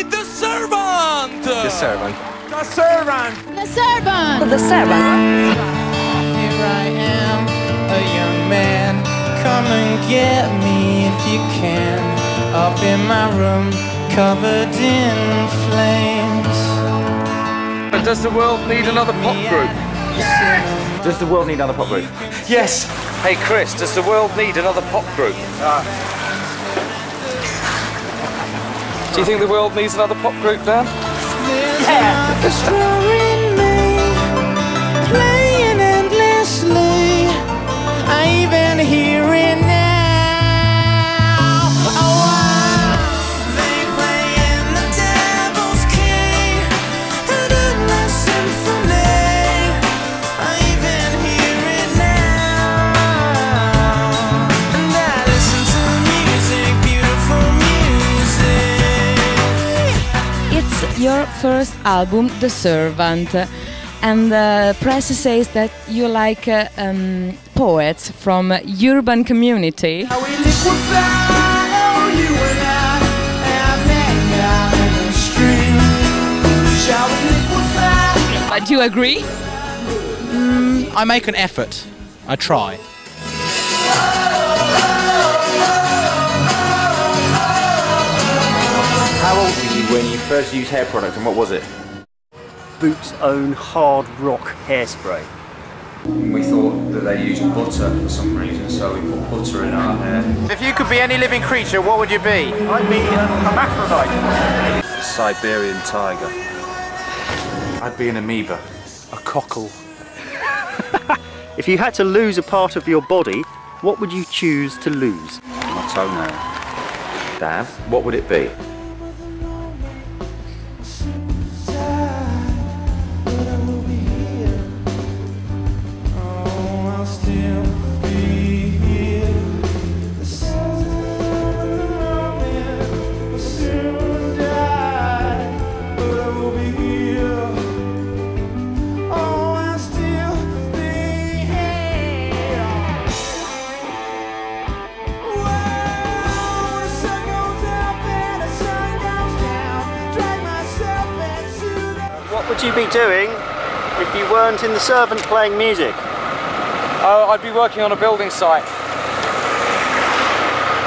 in The Servant! The Servant. The Servant! The Servant! The Servant. Here I am, a young man. Come and get me if you can. Up in my room, covered in flames. But Does the world need another pop group? Does the world need another pop group? Yes. Hey Chris, does the world need another pop group? Uh, Do you think the world needs another pop group, Dan? There's your first album, The Servant, and the press says that you like uh, um, poets from urban community. How we liquefy, you and I, and then down in the stream. Shall we liquefy? Uh, do you agree? I make an effort. I try. How old were you when you first used hair product and what was it? Boots' own hard rock hairspray. We thought that they used butter for some reason, so we put butter in our hair. If you could be any living creature, what would you be? I'd be a hermaphrodite. Siberian tiger. I'd be an amoeba. A cockle. if you had to lose a part of your body, what would you choose to lose? My toenail. Dan, what would it be? Would you be doing if you weren't in the servant playing music? Oh, I'd be working on a building site.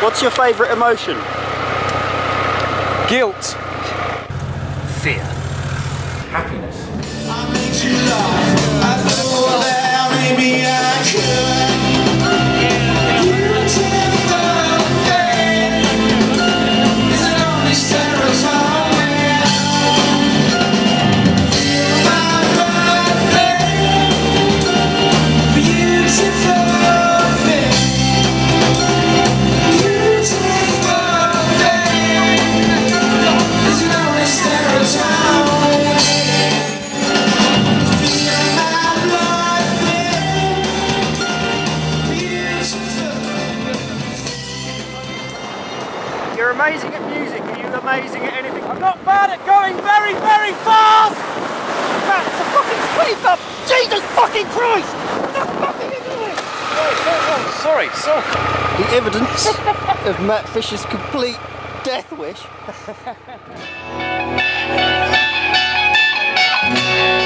What's your favourite emotion? Guilt. Fear. Happiness. You're amazing at music. Are you amazing at anything? I'm not bad at going very, very fast! Matt, it's a fucking speed bump! Jesus fucking Christ! Stop fucking English! Sorry, sorry. The evidence of Matt Fisher's complete death wish.